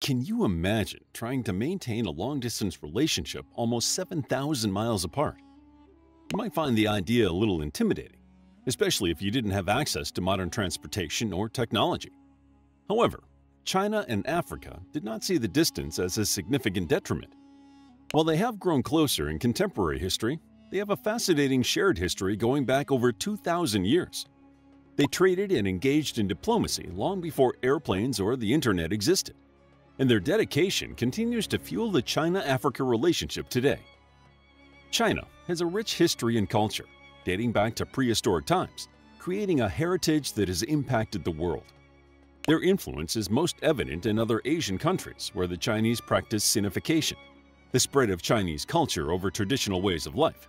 Can you imagine trying to maintain a long-distance relationship almost 7,000 miles apart? You might find the idea a little intimidating, especially if you didn't have access to modern transportation or technology. However, China and Africa did not see the distance as a significant detriment. While they have grown closer in contemporary history, they have a fascinating shared history going back over 2,000 years. They traded and engaged in diplomacy long before airplanes or the internet existed and their dedication continues to fuel the China-Africa relationship today. China has a rich history and culture, dating back to prehistoric times, creating a heritage that has impacted the world. Their influence is most evident in other Asian countries where the Chinese practice Sinification, the spread of Chinese culture over traditional ways of life.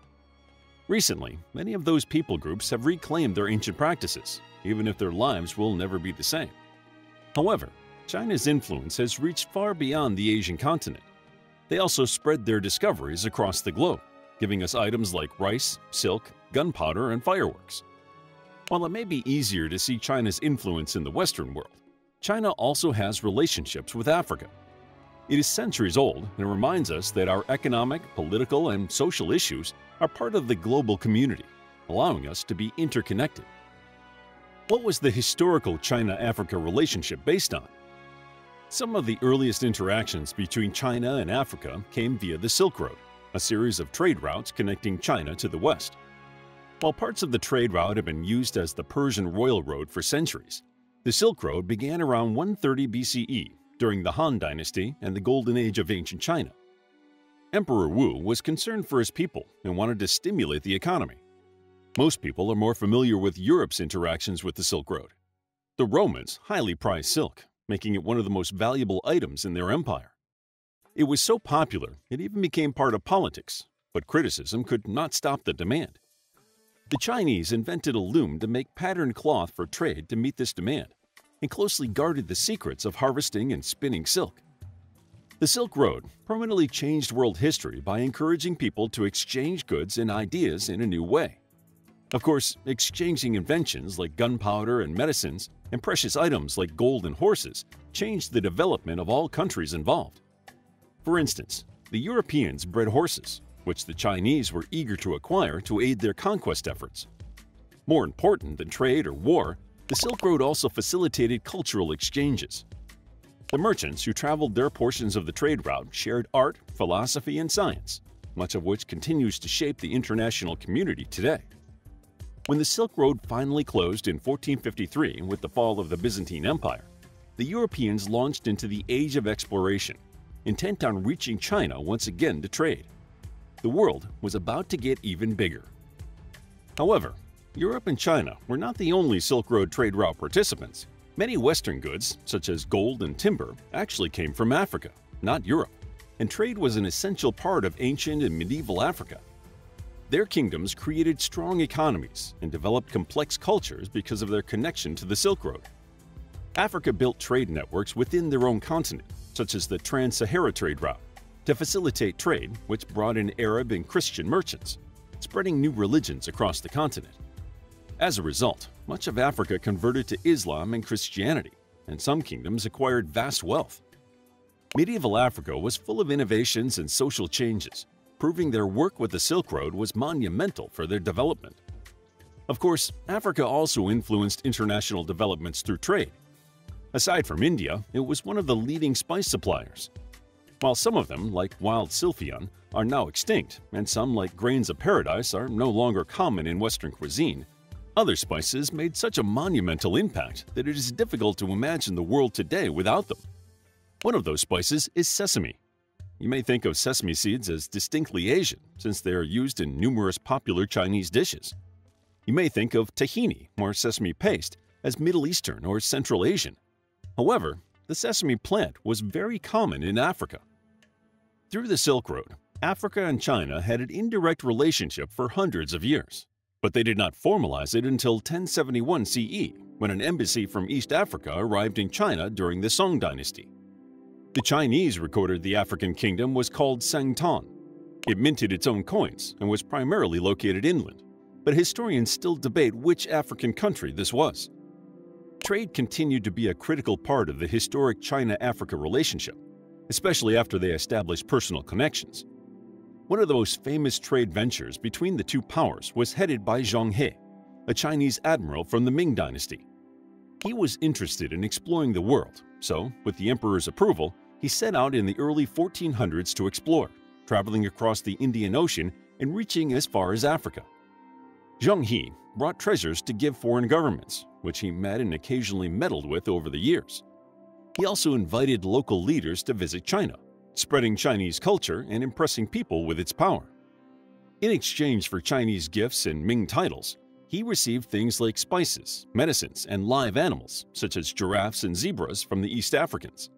Recently, many of those people groups have reclaimed their ancient practices, even if their lives will never be the same. However, China's influence has reached far beyond the Asian continent. They also spread their discoveries across the globe, giving us items like rice, silk, gunpowder, and fireworks. While it may be easier to see China's influence in the Western world, China also has relationships with Africa. It is centuries old and reminds us that our economic, political, and social issues are part of the global community, allowing us to be interconnected. What was the historical China-Africa relationship based on? Some of the earliest interactions between China and Africa came via the Silk Road, a series of trade routes connecting China to the West. While parts of the trade route have been used as the Persian Royal Road for centuries, the Silk Road began around 130 BCE during the Han Dynasty and the Golden Age of ancient China. Emperor Wu was concerned for his people and wanted to stimulate the economy. Most people are more familiar with Europe's interactions with the Silk Road. The Romans highly prized silk, making it one of the most valuable items in their empire. It was so popular it even became part of politics, but criticism could not stop the demand. The Chinese invented a loom to make patterned cloth for trade to meet this demand and closely guarded the secrets of harvesting and spinning silk. The Silk Road permanently changed world history by encouraging people to exchange goods and ideas in a new way. Of course, exchanging inventions like gunpowder and medicines and precious items like gold and horses changed the development of all countries involved. For instance, the Europeans bred horses, which the Chinese were eager to acquire to aid their conquest efforts. More important than trade or war, the Silk Road also facilitated cultural exchanges. The merchants who traveled their portions of the trade route shared art, philosophy, and science, much of which continues to shape the international community today. When the Silk Road finally closed in 1453 with the fall of the Byzantine Empire, the Europeans launched into the Age of Exploration, intent on reaching China once again to trade. The world was about to get even bigger. However, Europe and China were not the only Silk Road trade route participants. Many Western goods, such as gold and timber, actually came from Africa, not Europe, and trade was an essential part of ancient and medieval Africa. Their kingdoms created strong economies and developed complex cultures because of their connection to the Silk Road. Africa built trade networks within their own continent, such as the Trans-Sahara trade route, to facilitate trade which brought in Arab and Christian merchants, spreading new religions across the continent. As a result, much of Africa converted to Islam and Christianity, and some kingdoms acquired vast wealth. Medieval Africa was full of innovations and social changes, proving their work with the Silk Road was monumental for their development. Of course, Africa also influenced international developments through trade. Aside from India, it was one of the leading spice suppliers. While some of them, like wild silphion, are now extinct, and some, like grains of paradise, are no longer common in Western cuisine, other spices made such a monumental impact that it is difficult to imagine the world today without them. One of those spices is sesame, you may think of sesame seeds as distinctly Asian, since they are used in numerous popular Chinese dishes. You may think of tahini or sesame paste as Middle Eastern or Central Asian. However, the sesame plant was very common in Africa. Through the Silk Road, Africa and China had an indirect relationship for hundreds of years, but they did not formalize it until 1071 CE, when an embassy from East Africa arrived in China during the Song dynasty. The Chinese recorded the African kingdom was called Sangtan. It minted its own coins and was primarily located inland, but historians still debate which African country this was. Trade continued to be a critical part of the historic China-Africa relationship, especially after they established personal connections. One of the most famous trade ventures between the two powers was headed by Zheng He, a Chinese admiral from the Ming dynasty. He was interested in exploring the world, so, with the emperor's approval, he set out in the early 1400s to explore, traveling across the Indian Ocean and reaching as far as Africa. Zheng He brought treasures to give foreign governments, which he met and occasionally meddled with over the years. He also invited local leaders to visit China, spreading Chinese culture and impressing people with its power. In exchange for Chinese gifts and Ming titles, he received things like spices, medicines, and live animals, such as giraffes and zebras from the East Africans.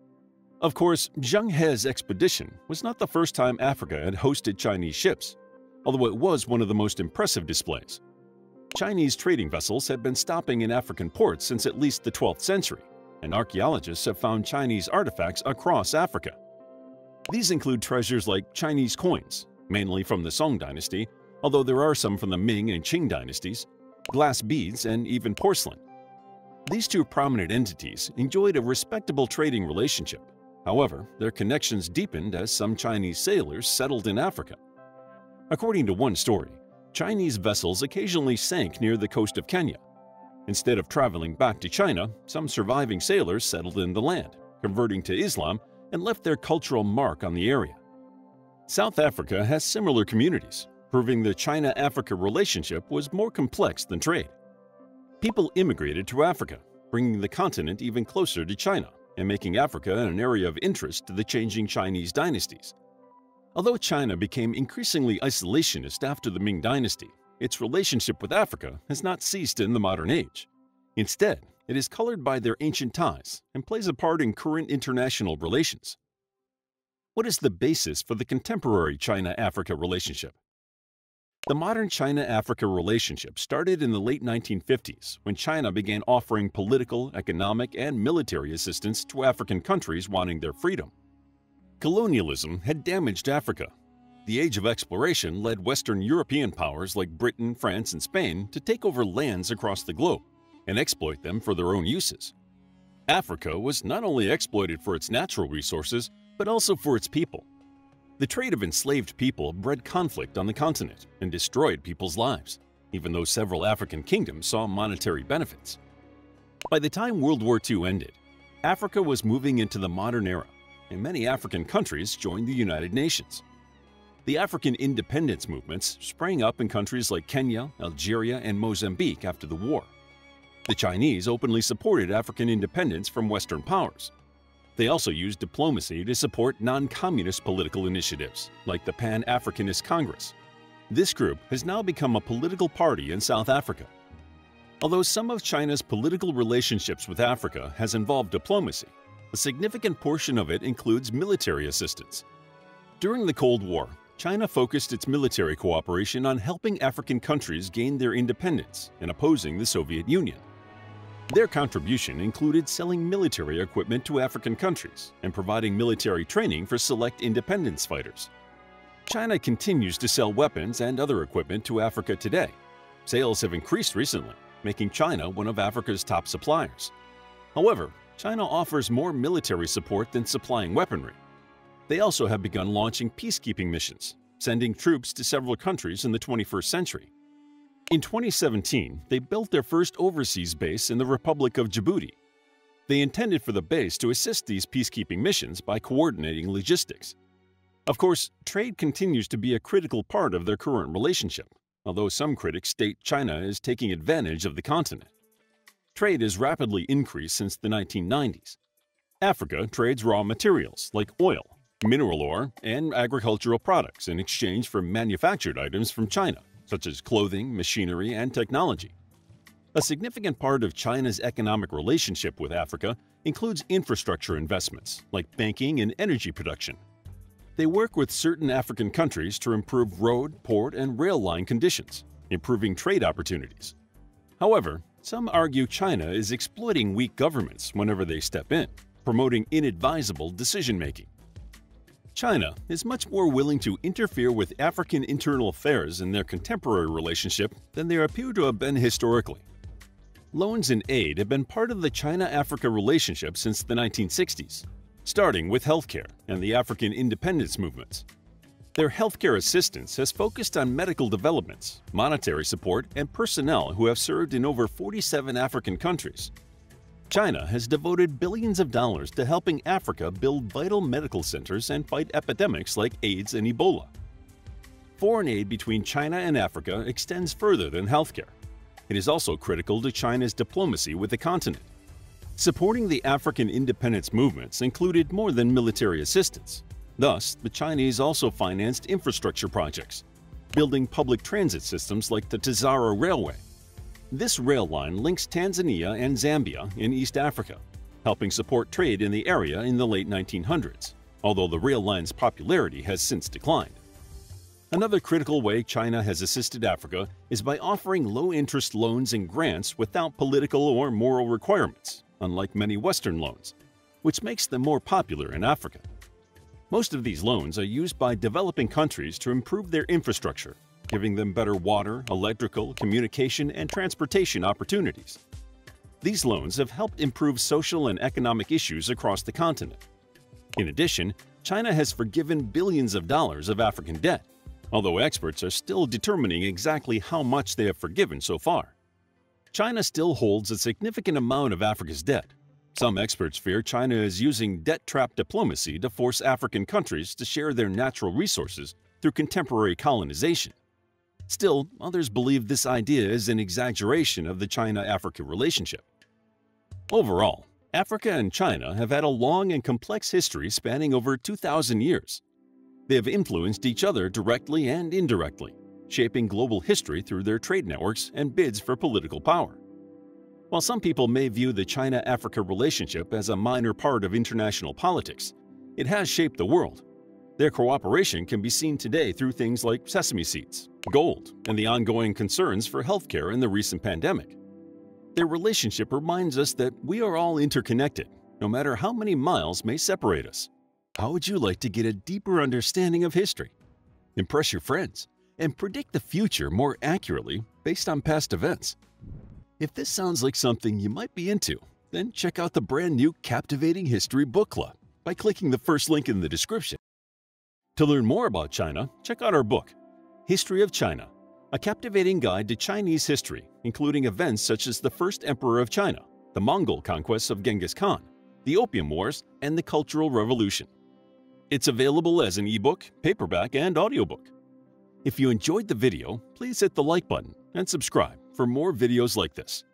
Of course, Zheng He's expedition was not the first time Africa had hosted Chinese ships, although it was one of the most impressive displays. Chinese trading vessels had been stopping in African ports since at least the 12th century, and archaeologists have found Chinese artifacts across Africa. These include treasures like Chinese coins, mainly from the Song dynasty, although there are some from the Ming and Qing dynasties, glass beads, and even porcelain. These two prominent entities enjoyed a respectable trading relationship. However, their connections deepened as some Chinese sailors settled in Africa. According to one story, Chinese vessels occasionally sank near the coast of Kenya. Instead of traveling back to China, some surviving sailors settled in the land, converting to Islam, and left their cultural mark on the area. South Africa has similar communities, proving the China-Africa relationship was more complex than trade. People immigrated to Africa, bringing the continent even closer to China and making Africa an area of interest to the changing Chinese dynasties. Although China became increasingly isolationist after the Ming dynasty, its relationship with Africa has not ceased in the modern age. Instead, it is colored by their ancient ties and plays a part in current international relations. What is the basis for the contemporary China-Africa relationship? The modern China-Africa relationship started in the late 1950s when China began offering political, economic, and military assistance to African countries wanting their freedom. Colonialism had damaged Africa. The age of exploration led Western European powers like Britain, France, and Spain to take over lands across the globe and exploit them for their own uses. Africa was not only exploited for its natural resources, but also for its people. The trade of enslaved people bred conflict on the continent and destroyed people's lives, even though several African kingdoms saw monetary benefits. By the time World War II ended, Africa was moving into the modern era, and many African countries joined the United Nations. The African independence movements sprang up in countries like Kenya, Algeria, and Mozambique after the war. The Chinese openly supported African independence from Western powers, they also used diplomacy to support non-communist political initiatives, like the Pan-Africanist Congress. This group has now become a political party in South Africa. Although some of China's political relationships with Africa has involved diplomacy, a significant portion of it includes military assistance. During the Cold War, China focused its military cooperation on helping African countries gain their independence and opposing the Soviet Union. Their contribution included selling military equipment to African countries and providing military training for select independence fighters. China continues to sell weapons and other equipment to Africa today. Sales have increased recently, making China one of Africa's top suppliers. However, China offers more military support than supplying weaponry. They also have begun launching peacekeeping missions, sending troops to several countries in the 21st century. In 2017, they built their first overseas base in the Republic of Djibouti. They intended for the base to assist these peacekeeping missions by coordinating logistics. Of course, trade continues to be a critical part of their current relationship, although some critics state China is taking advantage of the continent. Trade has rapidly increased since the 1990s. Africa trades raw materials like oil, mineral ore, and agricultural products in exchange for manufactured items from China such as clothing, machinery, and technology. A significant part of China's economic relationship with Africa includes infrastructure investments like banking and energy production. They work with certain African countries to improve road, port, and rail line conditions, improving trade opportunities. However, some argue China is exploiting weak governments whenever they step in, promoting inadvisable decision-making. China is much more willing to interfere with African internal affairs in their contemporary relationship than they appear to have been historically. Loans and aid have been part of the China-Africa relationship since the 1960s, starting with healthcare and the African independence movements. Their healthcare assistance has focused on medical developments, monetary support, and personnel who have served in over 47 African countries. China has devoted billions of dollars to helping Africa build vital medical centers and fight epidemics like AIDS and Ebola. Foreign aid between China and Africa extends further than healthcare. It is also critical to China's diplomacy with the continent. Supporting the African independence movements included more than military assistance. Thus, the Chinese also financed infrastructure projects, building public transit systems like the Tazara Railway. This rail line links Tanzania and Zambia in East Africa, helping support trade in the area in the late 1900s, although the rail line's popularity has since declined. Another critical way China has assisted Africa is by offering low-interest loans and grants without political or moral requirements, unlike many Western loans, which makes them more popular in Africa. Most of these loans are used by developing countries to improve their infrastructure, giving them better water, electrical, communication, and transportation opportunities. These loans have helped improve social and economic issues across the continent. In addition, China has forgiven billions of dollars of African debt, although experts are still determining exactly how much they have forgiven so far. China still holds a significant amount of Africa's debt. Some experts fear China is using debt trap diplomacy to force African countries to share their natural resources through contemporary colonization. Still, others believe this idea is an exaggeration of the China-Africa relationship. Overall, Africa and China have had a long and complex history spanning over 2,000 years. They have influenced each other directly and indirectly, shaping global history through their trade networks and bids for political power. While some people may view the China-Africa relationship as a minor part of international politics, it has shaped the world. Their cooperation can be seen today through things like sesame seeds, gold, and the ongoing concerns for healthcare in the recent pandemic. Their relationship reminds us that we are all interconnected, no matter how many miles may separate us. How would you like to get a deeper understanding of history, impress your friends, and predict the future more accurately based on past events? If this sounds like something you might be into, then check out the brand new Captivating History Book Club by clicking the first link in the description. To learn more about China, check out our book, History of China, a captivating guide to Chinese history, including events such as the first emperor of China, the Mongol conquests of Genghis Khan, the Opium Wars, and the Cultural Revolution. It's available as an ebook, paperback, and audiobook. If you enjoyed the video, please hit the like button and subscribe for more videos like this.